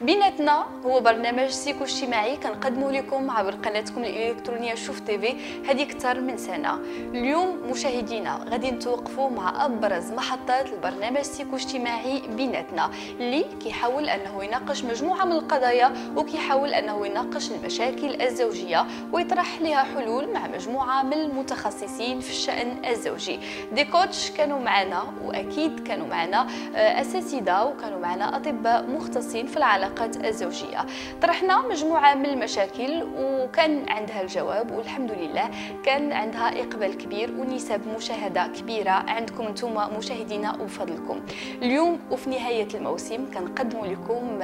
بيناتنا هو برنامج سيكو اجتماعي كنقدمه لكم عبر قناتكم الإلكترونية شوف تيفي. هذه أكثر من سنة. اليوم مشاهدينا غادي نتوقفوا مع أبرز محطات البرنامج سيكو اجتماعي بيناتنا اللي كيحاول أنه يناقش مجموعة من القضايا وكيحاول أنه يناقش المشاكل الزوجية ويطرح لها حلول مع مجموعة من المتخصصين في الشأن الزوجي. des coachs كانوا معنا وأكيد كانوا معنا آه، أساتذة وكانوا معنا أطباء مختصين في العلاقات الزوجية. طرحنا مجموعة من المشاكل وكان عندها الجواب والحمد لله كان عندها إقبال كبير ونسب مشاهدة كبيرة. عندكم أنتم مشاهدينا وفضلكم. اليوم وفي نهاية الموسم كنقدموا لكم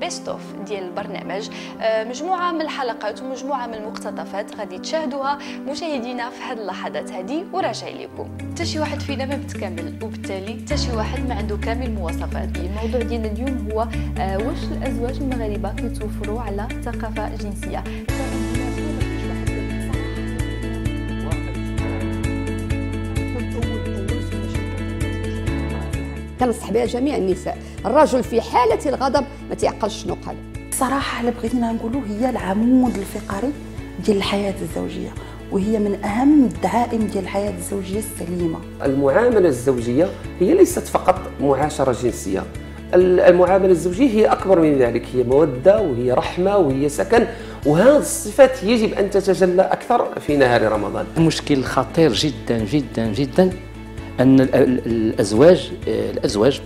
best of ديال البرنامج. آه، مجموعة من الحلقات ومجموعة من المقتطفات غادي تشاهدوها مشاهدينا في هذه اللحظات هذه وراجع لكم. حتى شي واحد فينا ما متكامل وبالتالي حتى شي واحد ما عنده كامل المواصفات الموضوع ديالنا اليوم هو آه، واش الأزواج المغاربة كيتوفروا على ثقافة جنسية. كنصح بها جميع النساء. الرجل في حالة الغضب ما تيعقلش شنو قال. الصراحة اللي بغينا نقولوا هي العمود الفقري ديال الحياة الزوجية وهي من أهم الدعائم ديال الحياة الزوجية السليمة. المعاملة الزوجية هي ليست فقط معاشرة جنسية. المعاملة الزوجية هي أكبر من ذلك. هي مودة وهي رحمة وهي سكن. وهذه الصفات يجب أن تتجلى أكثر في نهار رمضان. مشكل خطير جدا جدا جدا أن ال- ال- الأزواج الأزواج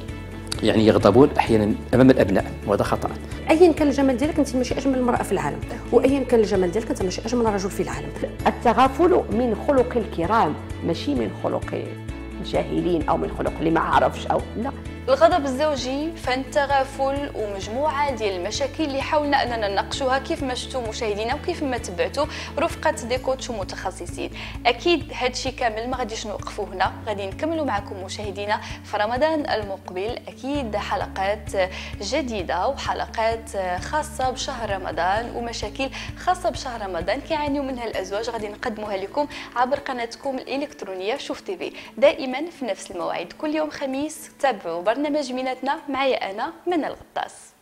يعني يغضبون أحيانا أمام الأبناء وهذا خطأ. ايا كان الجمال ديالك أنت ماشي أجمل امرأة في العالم وايا كان الجمال ديالك أنت ماشي أجمل رجل في العالم. التغافل من خلق الكرام ماشي من خلق الجاهلين أو من خلق اللي ما عرفش أو لا. الغضب الزوجي فن تغافل ومجموعة ديال المشاكل اللي حاولنا أننا نناقشوها. كيف ما شفتوا مشاهدينا وكيف ما تبعتوا رفقة دي كوتش ومتخصصين أكيد هادشي كامل ما غاديش نوقفوا هنا. غادي نكملوا معكم مشاهدينا في رمضان المقبل. أكيد حلقات جديدة وحلقات خاصة بشهر رمضان ومشاكل خاصة بشهر رمضان كيعانيوا منها الأزواج. غادي نقدموها لكم عبر قناتكم الإلكترونية شوف تيفي دائما في نفس الموعد. كل يوم خميس تابعوا برنامج ميناتنا معايا أنا منى الغطاس.